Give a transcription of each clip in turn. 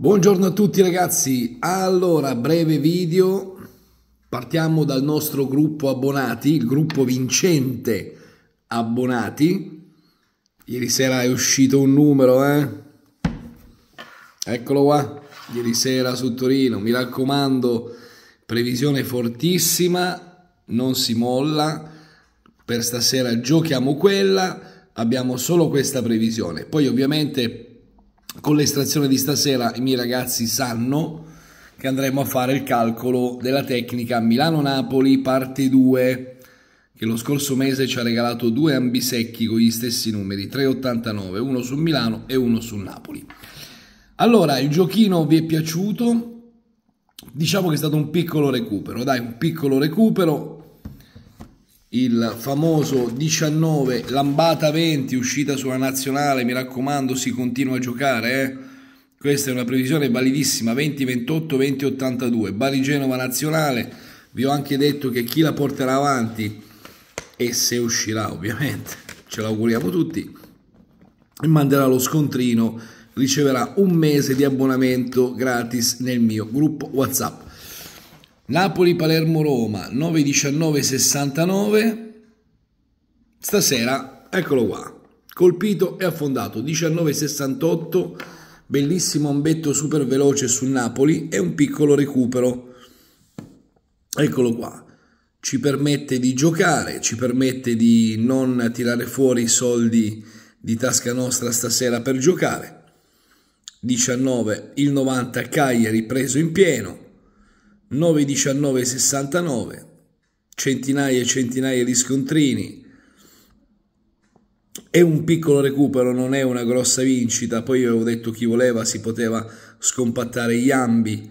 Buongiorno a tutti ragazzi, allora breve video, partiamo dal nostro gruppo abbonati, il gruppo vincente abbonati, ieri sera è uscito un numero eh, eccolo qua, ieri sera su Torino, mi raccomando, previsione fortissima, non si molla, per stasera giochiamo quella, abbiamo solo questa previsione, poi ovviamente con l'estrazione di stasera i miei ragazzi sanno che andremo a fare il calcolo della tecnica Milano-Napoli parte 2 che lo scorso mese ci ha regalato due ambisecchi con gli stessi numeri 3,89 uno su Milano e uno su Napoli. Allora il giochino vi è piaciuto? Diciamo che è stato un piccolo recupero dai un piccolo recupero il famoso 19 Lambata 20 uscita sulla nazionale mi raccomando si continua a giocare eh? questa è una previsione validissima 20 28 20 82 Bari Genova nazionale vi ho anche detto che chi la porterà avanti e se uscirà ovviamente ce l'auguriamo tutti manderà lo scontrino riceverà un mese di abbonamento gratis nel mio gruppo whatsapp Napoli, Palermo, Roma 9, 69. Stasera, eccolo qua, colpito e affondato 19,68. Bellissimo ambetto super veloce sul Napoli e un piccolo recupero. Eccolo qua. Ci permette di giocare, ci permette di non tirare fuori i soldi di tasca nostra stasera per giocare. 19 il 90 Cagliari preso in pieno 9,19,69, centinaia e centinaia di scontrini. È un piccolo recupero, non è una grossa vincita. Poi avevo detto chi voleva si poteva scompattare gli ambi.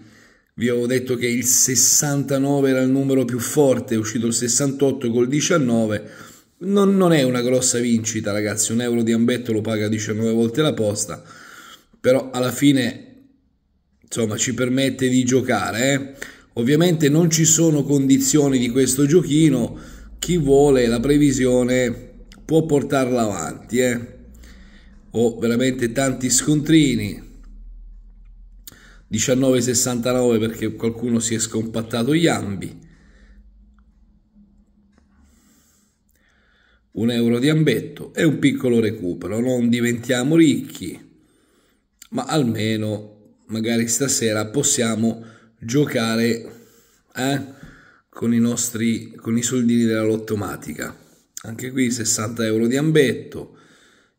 Vi avevo detto che il 69 era il numero più forte, è uscito il 68 col 19. Non, non è una grossa vincita, ragazzi. Un euro di ambetto lo paga 19 volte la posta. Però alla fine, insomma, ci permette di giocare, eh. Ovviamente non ci sono condizioni di questo giochino, chi vuole la previsione può portarla avanti. Eh? Ho veramente tanti scontrini. 19,69 perché qualcuno si è scompattato gli ambi. Un euro di ambetto e un piccolo recupero. Non diventiamo ricchi, ma almeno magari stasera possiamo giocare eh, con i nostri con i soldini della lottomatica. Anche qui 60 euro di ambetto.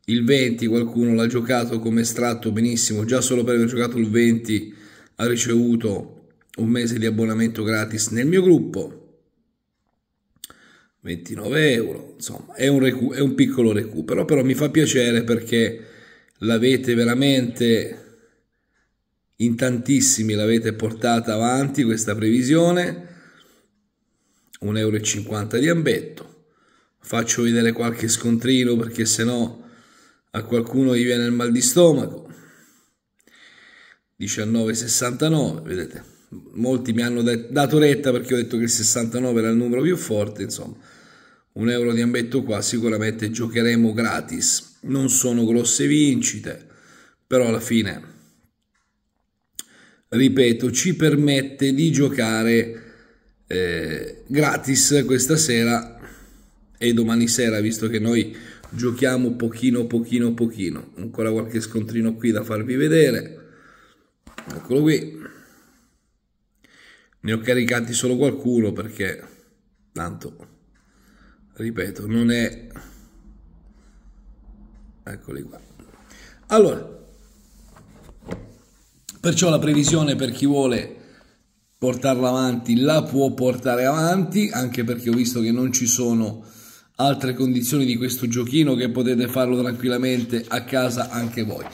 Il 20 qualcuno l'ha giocato come estratto benissimo, già solo per aver giocato il 20 ha ricevuto un mese di abbonamento gratis nel mio gruppo. 29 euro, insomma, è un, è un piccolo recupero, però mi fa piacere perché l'avete veramente in tantissimi l'avete portata avanti questa previsione, 1,50 euro di ambetto, faccio vedere qualche scontrino perché se no a qualcuno gli viene il mal di stomaco, 19,69, vedete, molti mi hanno dato retta perché ho detto che il 69 era il numero più forte, insomma, un euro di ambetto qua sicuramente giocheremo gratis, non sono grosse vincite, però alla fine ripeto, ci permette di giocare eh, gratis questa sera e domani sera, visto che noi giochiamo pochino, pochino, pochino. Ancora qualche scontrino qui da farvi vedere. Eccolo qui. Ne ho caricati solo qualcuno perché, tanto, ripeto, non è... Eccoli qua. Allora, Perciò la previsione per chi vuole portarla avanti la può portare avanti, anche perché ho visto che non ci sono altre condizioni di questo giochino che potete farlo tranquillamente a casa anche voi.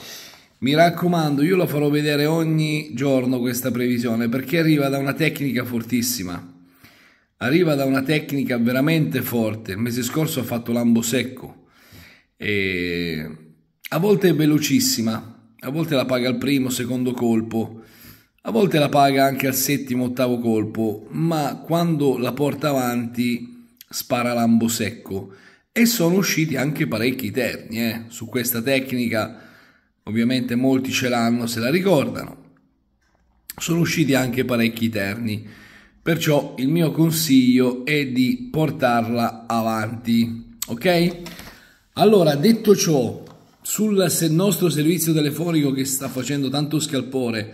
Mi raccomando, io la farò vedere ogni giorno questa previsione perché arriva da una tecnica fortissima. Arriva da una tecnica veramente forte. Il mese scorso ha fatto lambo secco e a volte è velocissima, a volte la paga al primo, secondo colpo, a volte la paga anche al settimo, ottavo colpo, ma quando la porta avanti spara lambo secco. E sono usciti anche parecchi terni eh. su questa tecnica, ovviamente molti ce l'hanno, se la ricordano. sono usciti anche parecchi terni. Perciò il mio consiglio è di portarla avanti, ok? Allora, detto ciò, sul nostro servizio telefonico che sta facendo tanto scalpore,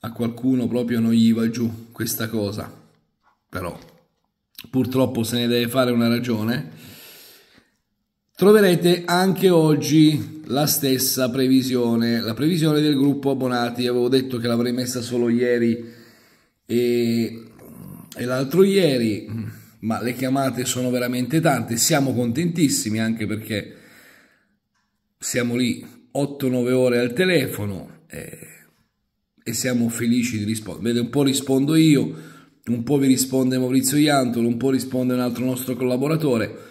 a qualcuno proprio non gli va giù questa cosa, però purtroppo se ne deve fare una ragione, troverete anche oggi la stessa previsione, la previsione del gruppo abbonati, avevo detto che l'avrei messa solo ieri e e l'altro ieri, ma le chiamate sono veramente tante, siamo contentissimi anche perché siamo lì 8-9 ore al telefono e, e siamo felici di rispondere. Vede, un po' rispondo io, un po' vi risponde Maurizio Iantolo, un po' risponde un altro nostro collaboratore.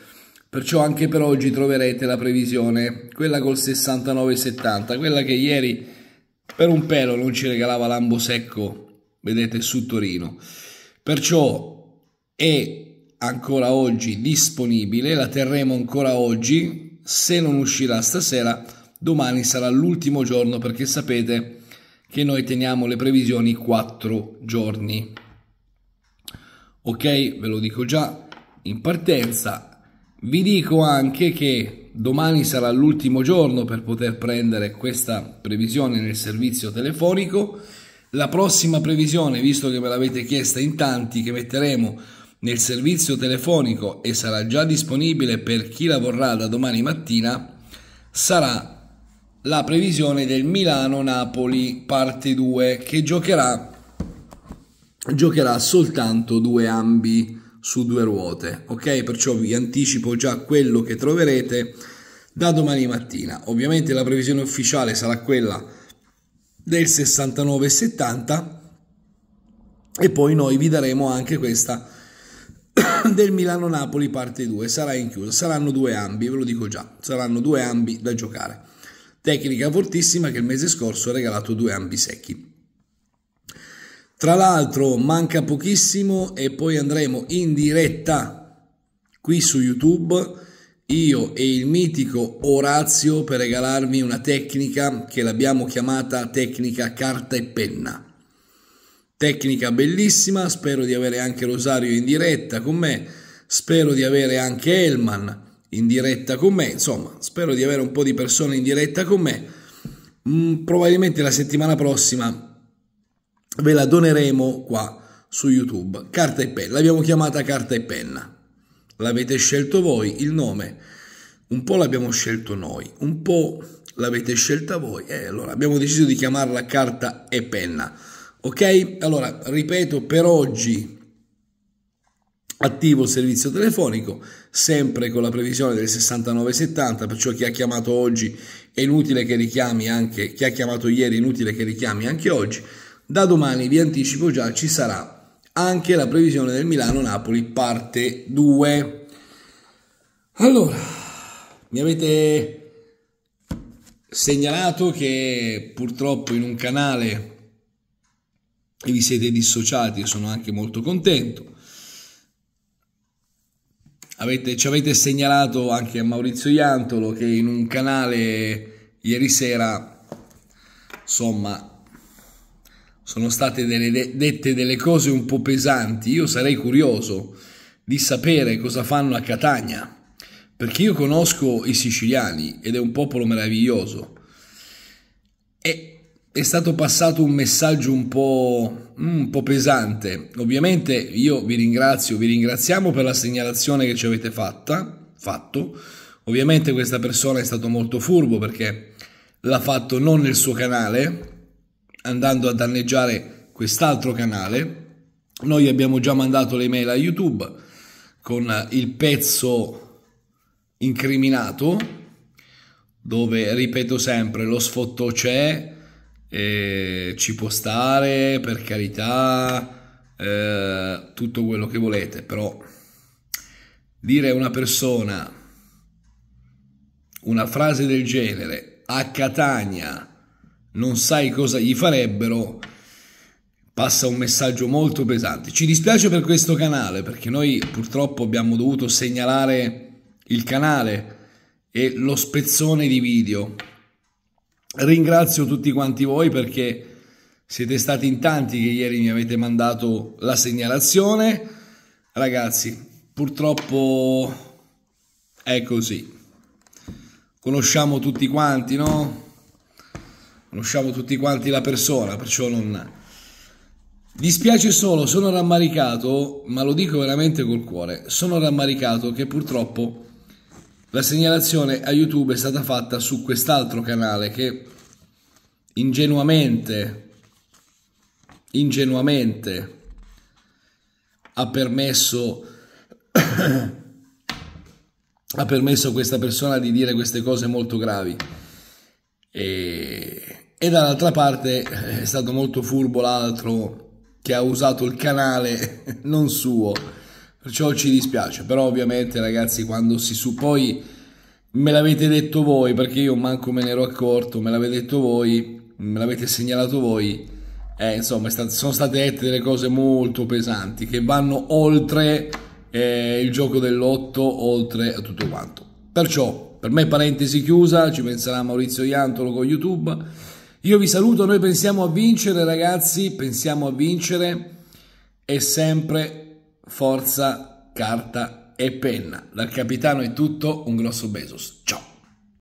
Perciò anche per oggi troverete la previsione, quella col 69,70, quella che ieri per un pelo non ci regalava Lambo Secco, vedete, su Torino. Perciò è ancora oggi disponibile, la terremo ancora oggi, se non uscirà stasera, domani sarà l'ultimo giorno perché sapete che noi teniamo le previsioni 4 giorni. Ok, ve lo dico già in partenza. Vi dico anche che domani sarà l'ultimo giorno per poter prendere questa previsione nel servizio telefonico la prossima previsione, visto che me l'avete chiesta in tanti, che metteremo nel servizio telefonico e sarà già disponibile per chi la vorrà da domani mattina, sarà la previsione del Milano-Napoli parte 2 che giocherà, giocherà soltanto due ambi su due ruote, ok? Perciò vi anticipo già quello che troverete da domani mattina. Ovviamente la previsione ufficiale sarà quella del 69,70 e poi noi vi daremo anche questa del Milano-Napoli parte 2, sarà in chiusa, saranno due ambi, ve lo dico già, saranno due ambi da giocare. Tecnica fortissima che il mese scorso ha regalato due ambi secchi. Tra l'altro manca pochissimo e poi andremo in diretta qui su YouTube io e il mitico Orazio per regalarmi una tecnica che l'abbiamo chiamata tecnica carta e penna. Tecnica bellissima, spero di avere anche Rosario in diretta con me, spero di avere anche Elman in diretta con me, insomma, spero di avere un po' di persone in diretta con me. Mm, probabilmente la settimana prossima ve la doneremo qua su YouTube. Carta e penna, l'abbiamo chiamata carta e penna l'avete scelto voi il nome, un po' l'abbiamo scelto noi, un po' l'avete scelta voi e allora abbiamo deciso di chiamarla carta e penna. Ok? Allora, ripeto, per oggi attivo il servizio telefonico, sempre con la previsione del 6970, perciò chi ha chiamato oggi è inutile che richiami anche, chi ha chiamato ieri è inutile che richiami anche oggi. Da domani vi anticipo già ci sarà anche la previsione del Milano-Napoli parte 2. Allora, mi avete segnalato che purtroppo in un canale vi siete dissociati e sono anche molto contento. Avete, ci avete segnalato anche a Maurizio Iantolo che in un canale ieri sera, insomma, sono state delle, dette delle cose un po' pesanti. Io sarei curioso di sapere cosa fanno a Catania, perché io conosco i siciliani ed è un popolo meraviglioso. E è stato passato un messaggio un po', un po' pesante. Ovviamente io vi ringrazio, vi ringraziamo per la segnalazione che ci avete fatta, fatto. Ovviamente questa persona è stato molto furbo perché l'ha fatto non nel suo canale, andando a danneggiare quest'altro canale. Noi abbiamo già mandato le mail a YouTube con il pezzo incriminato dove ripeto sempre lo sfotto c'è eh, ci può stare per carità eh, tutto quello che volete però dire a una persona una frase del genere a Catania non sai cosa gli farebbero, passa un messaggio molto pesante. Ci dispiace per questo canale perché noi purtroppo abbiamo dovuto segnalare il canale e lo spezzone di video. Ringrazio tutti quanti voi perché Siete stati in tanti che ieri mi avete mandato la segnalazione. Ragazzi, purtroppo è così. Conosciamo tutti quanti, no? Conosciamo tutti quanti la persona, perciò non... Dispiace solo, sono rammaricato, ma lo dico veramente col cuore, sono rammaricato che purtroppo la segnalazione a YouTube è stata fatta su quest'altro canale che ingenuamente, ingenuamente ha permesso, ha permesso a questa persona di dire queste cose molto gravi. E, e dall'altra parte è stato molto furbo l'altro che ha usato il canale non suo. Perciò ci dispiace, però ovviamente ragazzi quando si su poi me l'avete detto voi perché io manco me ne ero accorto, me l'avete detto voi, me l'avete segnalato voi, eh, insomma sono state dette delle cose molto pesanti che vanno oltre eh, il gioco dell'otto, oltre a tutto quanto. Perciò per me parentesi chiusa, ci penserà Maurizio Iantolo con YouTube. Io vi saluto, noi pensiamo a vincere ragazzi, pensiamo a vincere e sempre forza, carta e penna. Dal capitano è tutto, un grosso Bezos. Ciao!